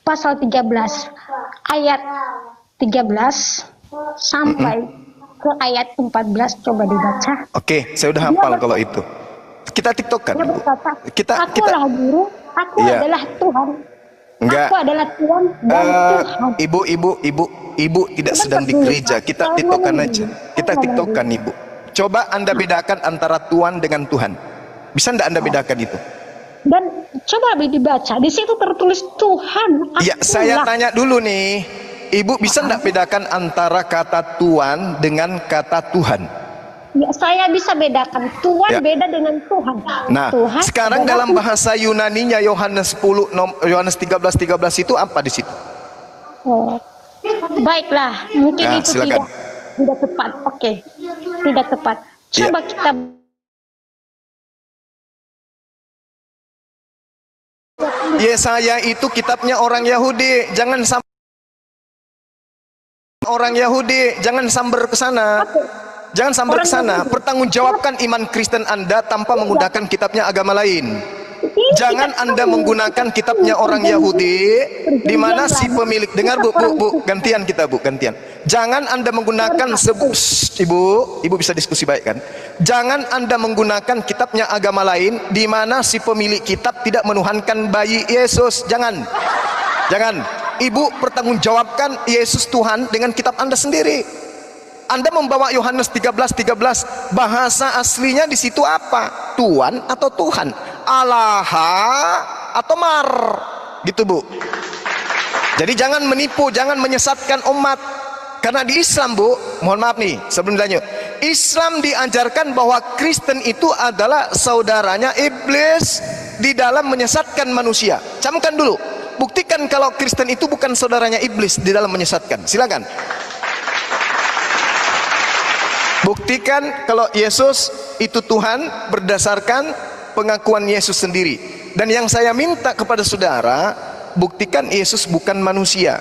pasal 13 ayat 13 sampai ke ayat 14 coba dibaca. Oke, saya udah hafal kalau itu. Kita tiktokan, berkata, Kita kita lah guru, aku Iya. adalah Tuhan. enggak Aku adalah Tuhan dan Eh, Tuhan. ibu, ibu, ibu, ibu tidak sedang di gereja. Kita tiktokan aja. Kita tiktokan ibu. Coba anda bedakan antara Tuhan dengan Tuhan. Bisa enggak anda bedakan itu? Dan coba dibaca, di situ tertulis Tuhan. Ya, saya tanya dulu nih. Ibu bisa enggak bedakan antara kata Tuhan dengan kata Tuhan? Ya, saya bisa bedakan Tuhan Ya. beda dengan Tuhan. Nah, Tuhan sekarang dalam bahasa Yunaninya Yohanes 10 nom- Yohanes 13 13 itu apa di situ? Oh. Baiklah, mungkin Ya, itu silakan. tidak tidak tepat. Oke, tidak tepat. Ya. Coba kita Yesaya itu kitabnya orang Yahudi, jangan sam orang Yahudi, jangan samber ke sana. Jangan samber ke sana. Pertanggungjawabkan iman Kristen Anda tanpa menggunakan kitabnya agama lain. Jangan Anda menggunakan kitabnya orang Yahudi di mana si pemilik dengar Bu, Bu, Bu, gantian kita Bu, gantian. Jangan Anda menggunakan Shh, Ibu, Ibu bisa diskusi baik kan? Jangan Anda menggunakan kitabnya agama lain di mana si pemilik kitab tidak menuhankan bayi Yesus. Jangan. Jangan. Ibu pertanggungjawabkan Yesus Tuhan dengan kitab Anda sendiri. Anda membawa Yohanes 13 13 bahasa aslinya di situ apa? Tuhan atau Tuhan? Allah atau Mar? Gitu Bu. Jadi jangan menipu, jangan menyesatkan umat. Karena di Islam Bu, mohon maaf nih sebelum lanjut. Islam diajarkan bahwa Kristen itu adalah saudaranya iblis di dalam menyesatkan manusia. Camkan dulu. Buktikan kalau Kristen itu bukan saudaranya iblis di dalam menyesatkan. Silakan. Buktikan kalau Yesus itu Tuhan berdasarkan pengakuan Yesus sendiri. Dan yang saya minta kepada saudara, buktikan Yesus bukan manusia.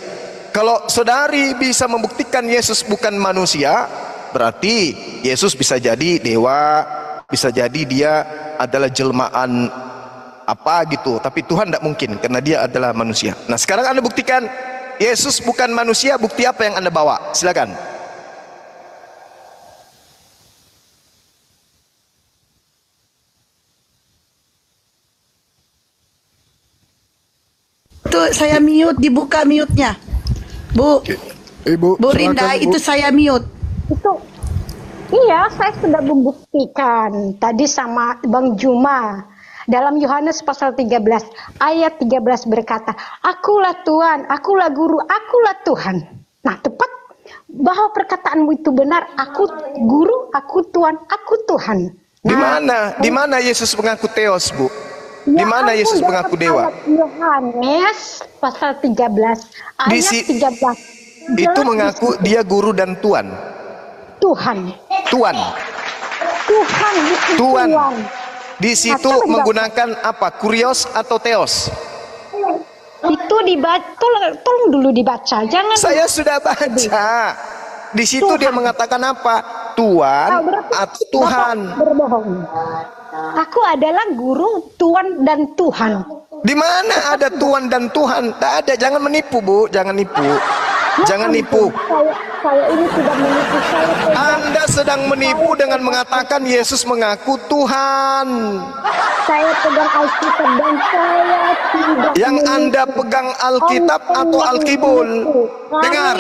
Kalau saudari bisa membuktikan Yesus bukan manusia, berarti Yesus bisa jadi dewa, bisa jadi dia adalah jelmaan apa gitu. Tapi Tuhan tidak mungkin karena dia adalah manusia. Nah sekarang anda buktikan Yesus bukan manusia, bukti apa yang anda bawa? Silakan. Itu saya mute, dibuka mute-nya. Bu, Ibu, Bu silakan, Rinda, Bu. itu saya mute. itu iya saya sudah membuktikan tadi sama Bang Juma dalam Yohanes pasal 13 ayat 13 berkata akulah Tuhan akulah guru akulah Tuhan nah tepat bahwa perkataanmu itu benar aku guru aku Tuhan aku Tuhan Di Nah, mana? Di mana Yesus mengaku Theos, Bu? Ya Di mana Yesus mengaku dewa? Yohanes pasal 13 ayat Di si- 13 Itu mengaku dia guru dan tuan. Tuhan Tuan. Tuhan Tuhan. Tuhan. Di situ Atau enggak? menggunakan apa? Kurios atau Theos? Itu dibaca, tolong, tolong dulu dibaca. Jangan Saya sudah baca. Di situ dia Tuhan. mengatakan apa? Tuan Ah, berarti atau Tuhan. Bapak berbohong. Aku adalah guru Tuhan dan Tuhan. Di mana ada Tuan dan Tuhan? Tidak ada. Jangan menipu, Bu. Jangan nipu. Jangan nipu. Saya, saya ini tidak menipu. Saya pegang, Anda sedang menipu dengan mengatakan Yesus mengaku Tuhan. saya pegang Alkitab dan saya tidak Yang menipu. Anda pegang Alkitab atau Alkibul? Dengar,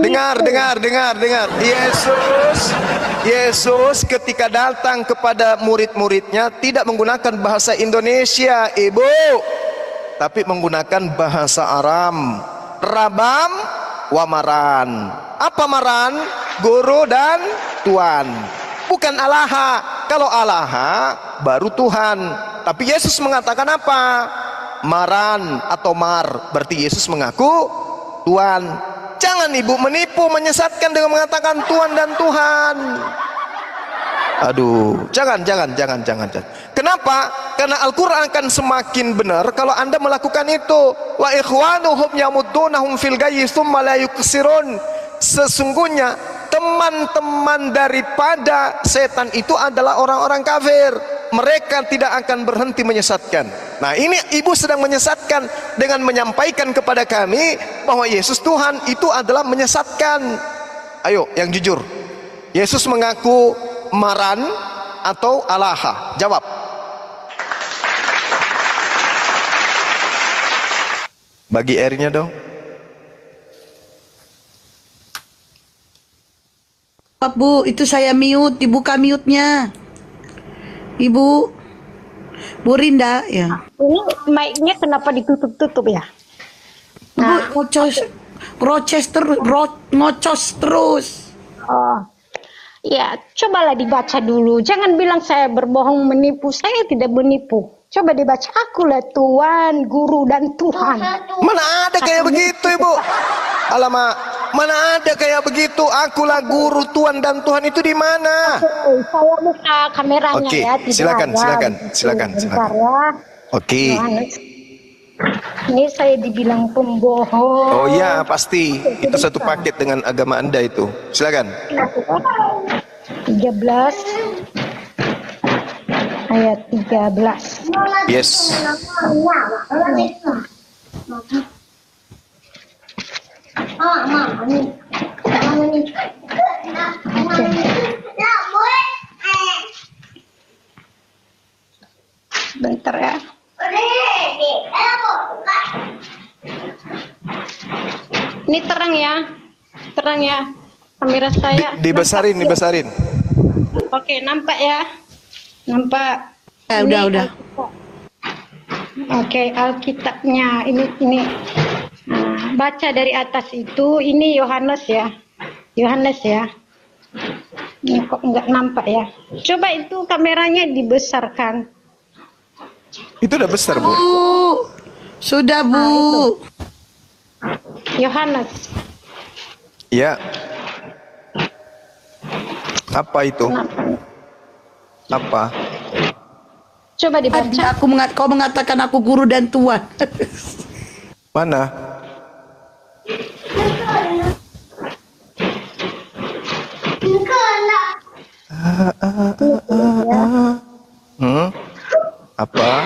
dengar, dengar, dengar, dengar. Yesus, Yesus ketika datang kepada murid-muridnya tidak menggunakan bahasa Indonesia, Ibu, tapi menggunakan bahasa Aram, Rabam, Wamaran. Apa maran? Guru dan tuan. Bukan alaha. Kalau alaha baru Tuhan. Tapi Yesus mengatakan apa? Maran atau mar. Berarti Yesus mengaku Tuhan. Jangan ibu menipu, menyesatkan dengan mengatakan Tuhan dan Tuhan. Aduh, jangan, jangan, jangan, jangan, jangan. Kenapa? Karena Al-Quran akan semakin benar kalau anda melakukan itu. Wa ikhwanuhum yamuddunahum fil gayyi thumma la. Sesungguhnya teman-teman daripada setan itu adalah orang-orang kafir. Mereka tidak akan berhenti menyesatkan. Nah ini ibu sedang menyesatkan dengan menyampaikan kepada kami bahwa Yesus Tuhan itu adalah menyesatkan. Ayo yang jujur. Yesus mengaku maran atau alaha? Jawab. Bagi airnya dong. Maaf, Bu, itu saya mute, dibuka mute-nya. Ibu. Bu Rinda, ya. Ini mic-nya kenapa ditutup-tutup ya? Bu, ngocos, roces terus, ro- ngocos terus. Oh. Ya, cobalah dibaca dulu. Jangan bilang saya berbohong menipu. Saya tidak menipu. Coba dibaca. Akulah Tuhan, Guru, dan Tuhan. Mana ada kayak begitu ibu? Alamak, mana ada kayak begitu? Akulah guru Tuhan dan Tuhan itu di mana? Eh, saya buka kameranya Oke, ya. tidak silakan, silakan, silakan, silakan. ya. Oke. Ini saya dibilang pembohong. Oh ya pasti itu satu paket dengan agama anda itu. Silakan. 13 ayat 13. Yes. Bentar ya. Ini terang ya. Terang ya. Kamera Di, saya. dibesarin, Nampak dibesarin. Oke, nampak ya. Nampak. Ya, Ini udah, udah. Alkitab. Oke, Alkitabnya ini ini. Nah, baca dari atas itu ini Yohanes ya. Yohanes ya. Ini kok nggak nampak ya. Coba itu kameranya dibesarkan. Itu udah besar bu. Bu, sudah Bu. Yohanes. Ya. Apa itu? Apa? Coba dibaca. Aku mengat, kau mengatakan aku guru dan tuan. Mana? Hmm? Apa?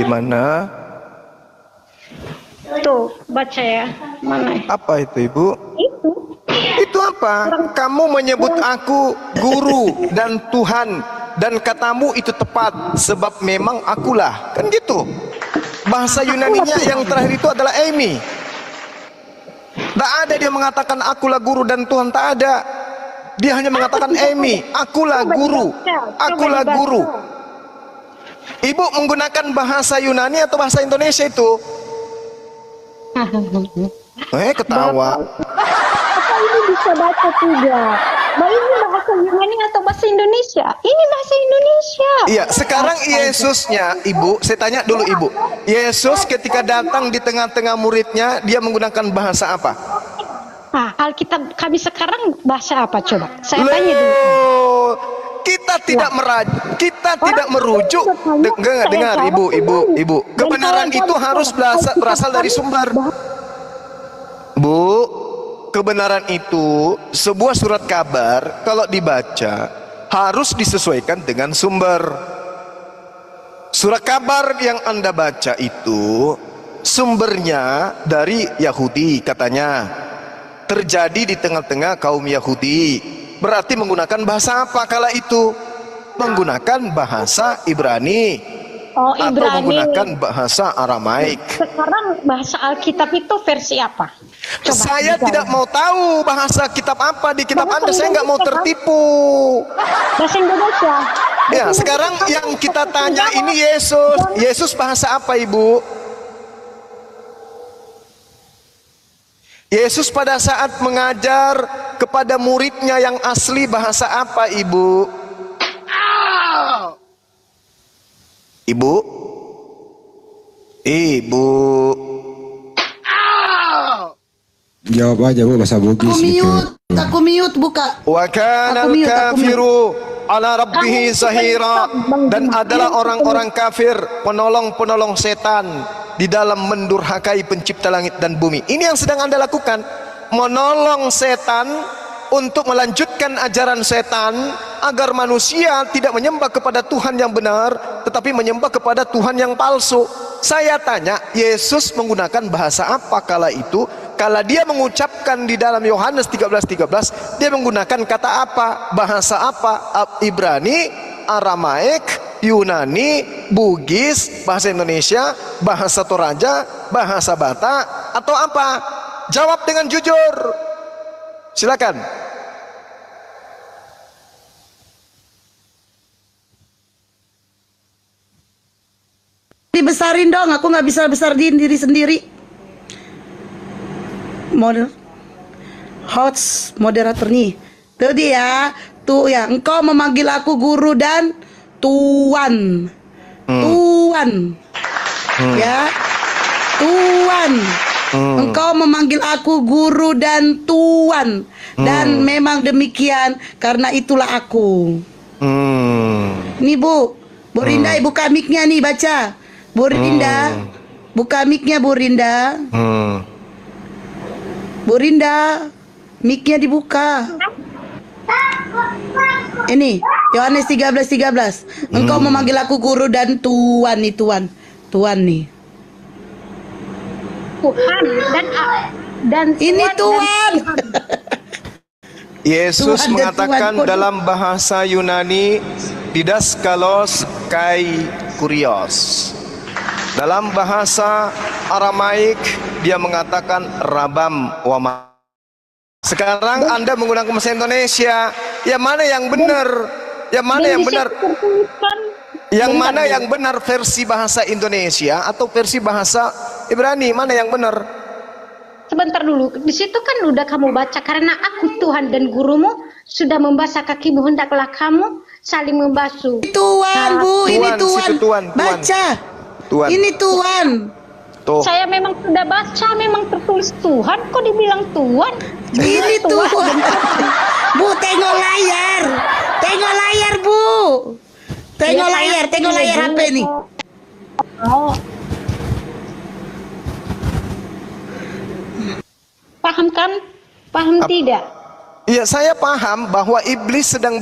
Di mana? Tuh, baca ya. Mana? Apa itu ibu? Itu. Itu apa? Kamu menyebut aku guru dan Tuhan dan katamu itu tepat sebab memang akulah. Kan gitu. Bahasa Yunaninya yang terakhir itu adalah Amy. Tak ada dia mengatakan akulah guru dan Tuhan tak ada. Dia hanya mengatakan Amy, akulah guru. Akulah guru. Ibu menggunakan bahasa Yunani atau bahasa Indonesia itu? Eh ketawa. Apa ini bisa baca tidak? Bah ini bahasa Yunani atau bahasa Indonesia? Ini bahasa Indonesia. Iya, sekarang Yesusnya, Ibu, saya tanya dulu Ibu. Yesus ketika datang di tengah-tengah muridnya, dia menggunakan bahasa apa? Nah, Alkitab kami sekarang bahasa apa coba? Saya tanya dulu. Kita tidak meraj, kita tidak merujuk. Dengar, dengar, Ibu, Ibu, Ibu. Kebenaran itu harus berasal, berasal dari sumber. Bu, kebenaran itu sebuah surat kabar kalau dibaca harus disesuaikan dengan sumber. Surat kabar yang Anda baca itu sumbernya dari Yahudi katanya. Terjadi di tengah-tengah kaum Yahudi. Berarti menggunakan bahasa apa kala itu? Menggunakan bahasa Ibrani Oh, atau Ibrani. menggunakan bahasa Aramaik. Sekarang bahasa Alkitab itu versi apa? Coba saya tidak mau tahu bahasa kitab apa di kitab Bahasa Anda. Saya nggak mau tertipu. Bahasa Indonesia. Ya, sekarang yang kita tanya ini Yesus. Yesus bahasa apa, Ibu? Yesus pada saat mengajar kepada muridnya yang asli bahasa apa ibu? Ibu? Ibu? Jawab aja bu bahasa Bugis Aku gitu. mute, aku mute buka. Wa kana kafiru ala rabbihi zahira dan adalah orang-orang kafir penolong-penolong setan di dalam mendurhakai pencipta langit dan bumi. Ini yang sedang Anda lakukan, menolong setan untuk melanjutkan ajaran setan agar manusia tidak menyembah kepada Tuhan yang benar tetapi menyembah kepada Tuhan yang palsu. Saya tanya, Yesus menggunakan bahasa apa kala itu? Kala dia mengucapkan di dalam Yohanes 13:13, dia menggunakan kata apa? Bahasa apa? Ibrani, Aramaik, Yunani, Bugis, bahasa Indonesia, bahasa Toraja, bahasa Batak atau apa? Jawab dengan jujur. Silakan. Dibesarin dong, aku nggak bisa besarin diri sendiri. Model host moderator nih. Tuh dia, tuh ya. Engkau memanggil aku guru dan tuan. Tuan. Ya. Tuan. Engkau memanggil aku guru dan tuan. Dan memang demikian karena itulah aku. Hmm. Nih Bu, Bu Rinda buka mic-nya nih baca. Bu Rinda, buka mic-nya Bu Rinda. Hmm. Bu Rinda, mic-nya dibuka. Ini Yohanes 13 13. Engkau memanggil aku guru dan tuan nih tuan. Tuan nih. Tuhan dan dan Ini dan tuan. Yesus Tuhan mengatakan Tuhan. dalam bahasa Yunani didaskalos kai kurios. Dalam bahasa Aramaik dia mengatakan rabam wama. Sekarang Anda menggunakan bahasa Indonesia. Yang mana yang benar? Yang mana yang benar? Yang mana yang benar versi bahasa Indonesia atau versi bahasa Ibrani? Mana yang benar? Sebentar dulu, di situ kan udah kamu baca karena aku Tuhan dan gurumu sudah membasuh kakimu hendaklah kamu saling membasuh. Tuan Bu, ini Tuan, tuan, tuan. Baca. Tuan. Ini tuan. Tuh. Saya memang sudah baca, memang tertulis Tuhan, kok dibilang Tuhan? Ini Tuhan. tuan. Bu, tengok layar. Tengok layar, Bu. Tengok Iya, layar, tengok layar. HP nih. Oh. Paham kan? Paham tidak? Iya, saya paham bahwa iblis sedang